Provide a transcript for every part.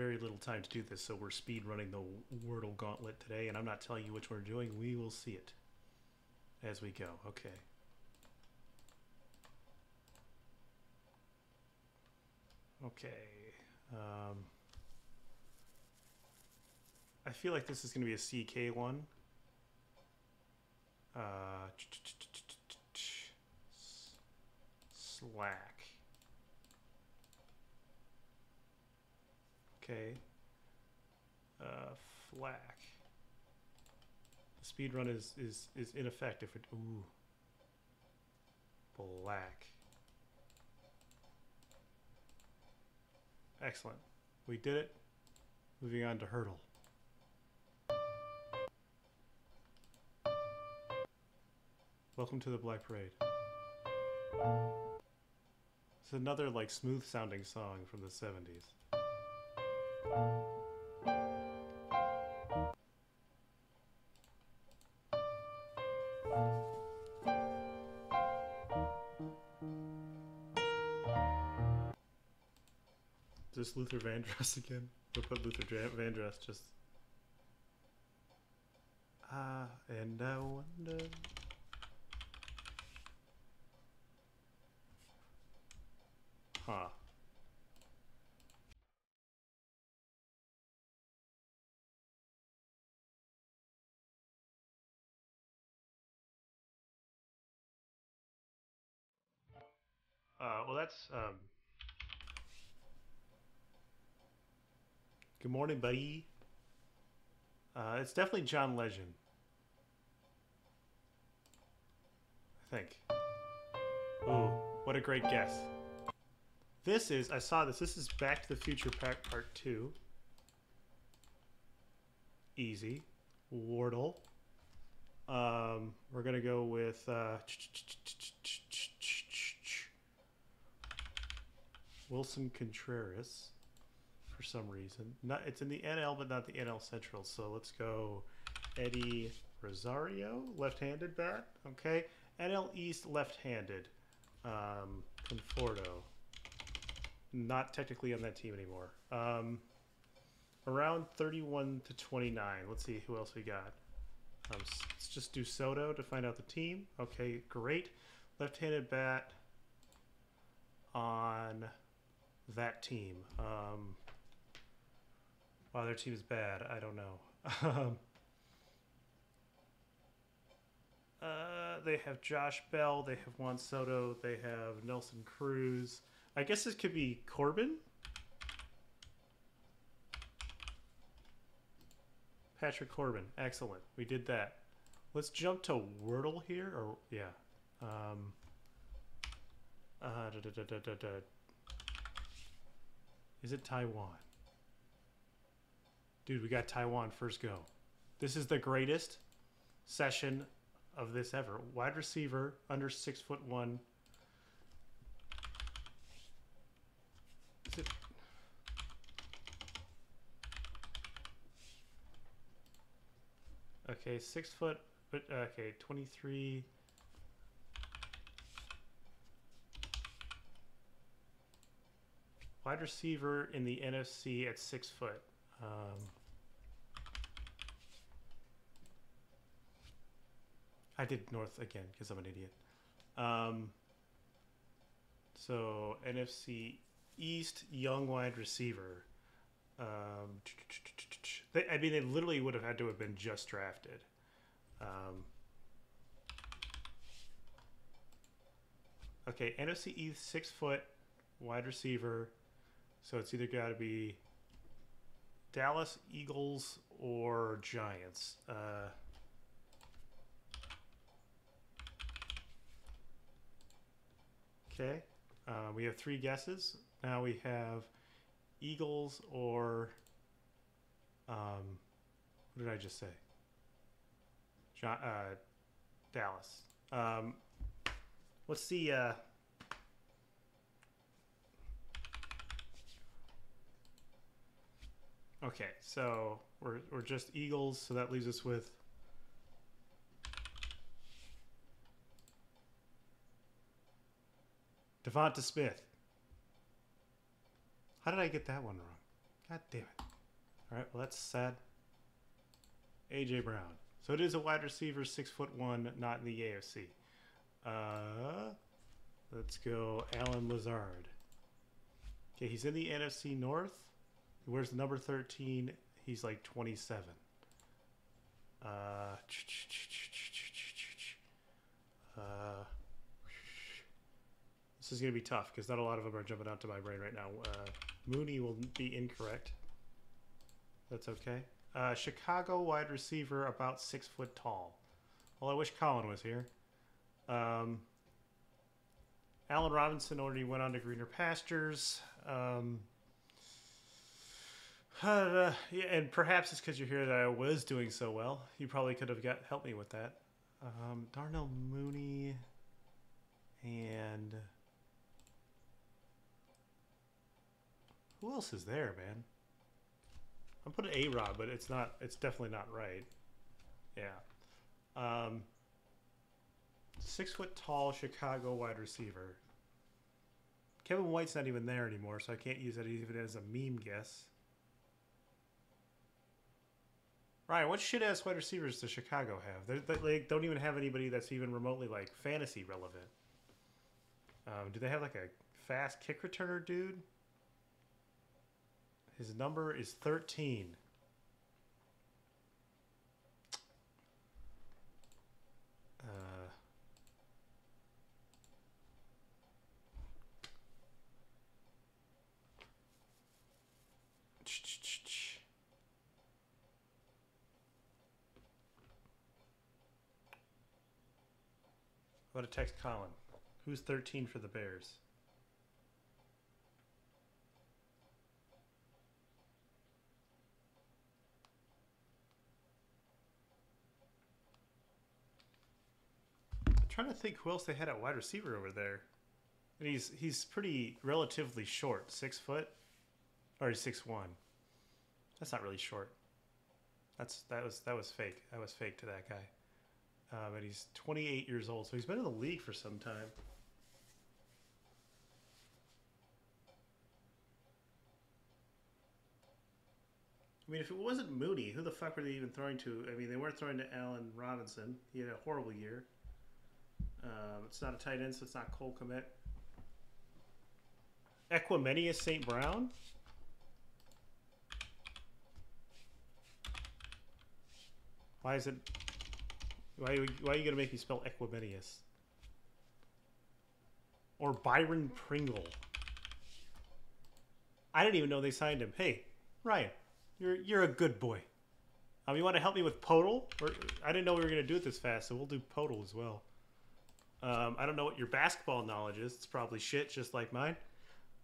very little time to do this, so we're speed running the Wordle Gauntlet today, and I'm not telling you which we're doing. We will see it as we go. Okay. Okay. Um, I feel like this is going to be a CK one. Uh, Slack. Okay. Uh, Flack. The speed run is, is, is ineffective. Ooh. Black. Excellent. We did it. Moving on to Heardle. Welcome to the Black Parade. It's another like smooth sounding song from the 70s. Just Luther Vandross again? We'll put Luther Vandross just. Ah, and I wonder. Uh, well, that's um. Good morning, buddy. Uh, it's definitely John Legend. I think. Ooh, what a great guess. This is, I saw this, this is Back to the Future Part, part 2. Easy. Wardle. Um, we're going to go with uh, Willson Contreras for some reason. Not, it's in the NL, but not the NL Central. So let's go Eddie Rosario, left-handed bat. Okay. NL East, left-handed. Um, Conforto not technically on that team anymore. Um, around 31 to 29. Let's see who else we got. Um, let's just do Soto to find out the team. Okay, great. Left-handed bat on that team. Um, wow, their team is bad. I don't know. uh, they have Josh Bell. They have Juan Soto. They have Nelson Cruz. I guess this could be Corbin. Patrick Corbin. Excellent. We did that. Let's jump to Worldle here. Or Yeah. Um, uh, da, da, da, Is it Taiwan? Dude, we got Taiwan first go. This is the greatest session of this ever. Wide receiver, under six foot one, Is it? Okay, six foot, but okay, 23. Wide receiver in the NFC at six foot. Um, I did North again because I'm an idiot. Um, so NFC East young wide receiver. Um, they, I mean, they literally would have had to have been just drafted. Um, okay, NFC East, six foot wide receiver. So it's either got to be Dallas Eagles or Giants. Uh, okay, uh, we have three guesses. Now we have Eagles or um, what did I just say? John, uh, Dallas. Um, what's the Okay, so we're we're just Eagles, so that leaves us with Devonta Smith. How did I get that one wrong? God damn it. All right, well that's sad. AJ Brown. So it is a wide receiver, six foot one, not in the AFC. Uh, let's go Allen Lazard. Okay, he's in the NFC North. The number 13. He's like 27. Uh, uh, this is going to be tough because not a lot of them are jumping out to my brain right now. Uh, Mooney will be incorrect. That's okay. Uh, Chicago wide receiver, about six foot tall. Well, I wish Colin was here. Um, Allen Robinson already went on to greener pastures. Um, uh, yeah, and perhaps it's because you're here that I was doing so well. You probably could have got helped me with that. Um, Darnell Mooney and who else is there, man? I'm putting A Rod, but it's not. It's definitely not right. Yeah. Um, six foot tall Chicago wide receiver. Kevin White's not even there anymore, so I can't use that even as a meme guess. Ryan, what shit ass wide receivers does Chicago have? They, they, don't even have anybody that's even remotely like fantasy relevant. Um, do they have like a fast kick returner dude? His number is 13. Uh, I'm going to text Colin. Who's 13 for the Bears? I'm trying to think who else they had at wide receiver over there. And he's he's pretty relatively short, six foot, or six one. That's not really short. That's that was that was fake. That was fake to that guy. Um, and he's 28 years old, so he's been in the league for some time. I mean, if it wasn't Mooney, who the fuck were they even throwing to? I mean, they weren't throwing to Allen Robinson. He had a horrible year. Um, it's not a tight end, so it's not Cole Kmet. Equanimeous St. Brown? Why is it... Why, why are you going to make me spell Equanimeous? Or Byron Pringle? I didn't even know they signed him. Hey, Ryan, you're you're a good boy. Um, you want to help me with Poeltl? Or, I didn't know we were going to do it this fast, so we'll do Poeltl as well. Um, I don't know what your basketball knowledge is. It's probably shit, just like mine.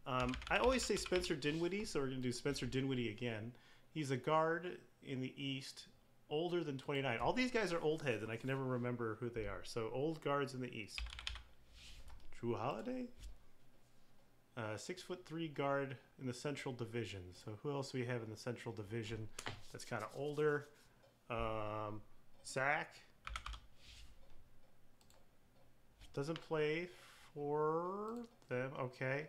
Um, I always say Spencer Dinwiddie, so we're going to do Spencer Dinwiddie again. He's a guard in the East, older than 29. All these guys are old heads, and I can never remember who they are. So old guards in the East. Jrue Holiday? Uh, six foot three guard in the Central Division. So who else do we have in the Central Division that's kind of older? Um, Zach doesn't play for them. Okay.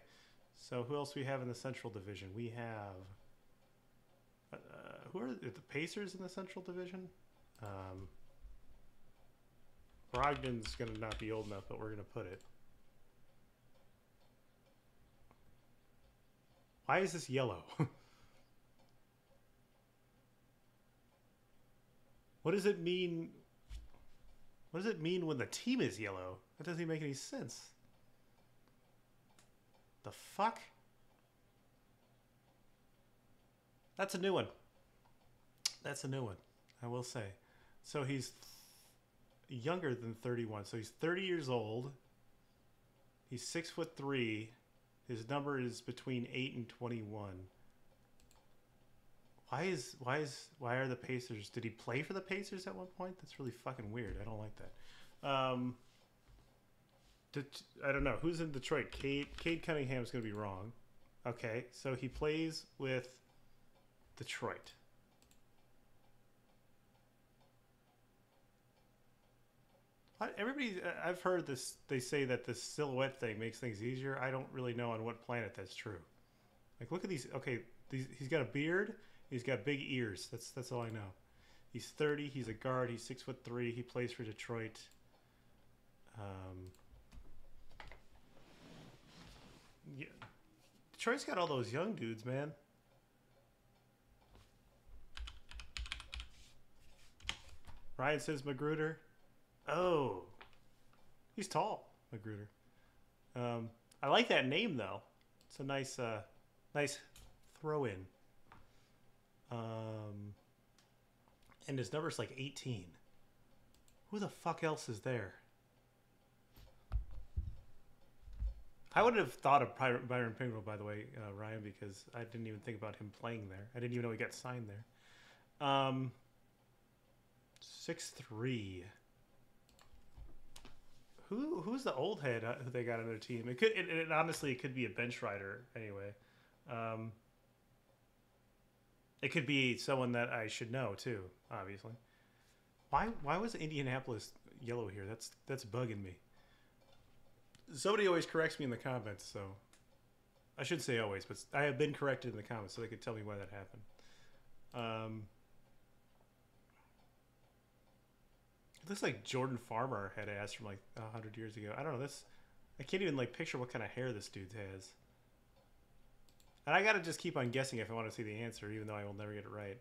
So who else we have in the Central Division? We have uh, who are the Pacers in the Central Division? Um, Brogdon's going to not be old enough, but we're going to put it. Why is this yellow? what does it mean? What does it mean when the team is yellow? That doesn't even make any sense. The fuck? That's a new one. That's a new one, I will say. So he's younger than 31. So he's 30 years old. He's six foot three. His number is between eight and 21. Why is why is why are the Pacers? Did he play for the Pacers at one point? That's really fucking weird. I don't like that. Um, I don't know who's in Detroit. Cade Cade going to be wrong. Okay, so he plays with Detroit. Everybody, I've heard this. They say that this silhouette thing makes things easier. I don't really know on what planet that's true. Like, look at these. Okay, He's, he's got a beard. He's got big ears. That's that's all I know. He's 30. He's a guard. He's six foot three. He plays for Detroit. Um, yeah, Detroit's got all those young dudes, man. Ryan says Magruder. Oh, he's tall, Magruder. Um, I like that name though. It's a nice, uh, nice throw in. Um, and his number's like 18. Who the fuck else is there? I would have thought of Byron Byron Pringle, by the way, uh, Ryan, because I didn't even think about him playing there. I didn't even know he got signed there. Um, six three. Who who's the old head uh, who they got on their team? It could it, it honestly it could be a bench rider anyway. Um, it could be someone that I should know too, obviously. Why why was Indianapolis yellow here? That's that's bugging me. Somebody always corrects me in the comments, so I should say always, but I have been corrected in the comments, so they could tell me why that happened. Um, looks like Jordan Farmar had ass from like a hundred years ago. I don't know. This I can't even like picture what kind of hair this dude has. And I gotta just keep on guessing if I want to see the answer, even though I will never get it right.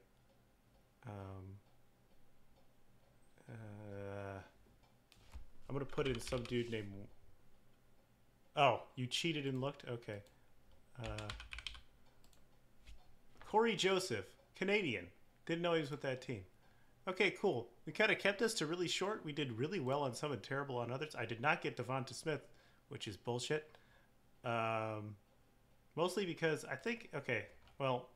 Um, uh, I'm gonna put in some dude named. Oh, you cheated and looked? Okay. Uh, Cory Joseph, Canadian. Didn't know he was with that team. Okay, cool. We kind of kept us to really short. We did really well on some and terrible on others. I did not get Devonta Smith, which is bullshit. Um, mostly because I think, okay, well,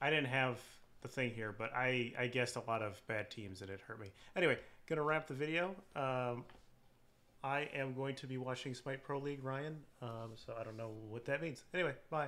I didn't have the thing here, but I, I guessed a lot of bad teams and it hurt me. Anyway, gonna wrap the video. Um, I am going to be watching Smite Pro League, Ryan. Um, so I don't know what that means. Anyway, bye.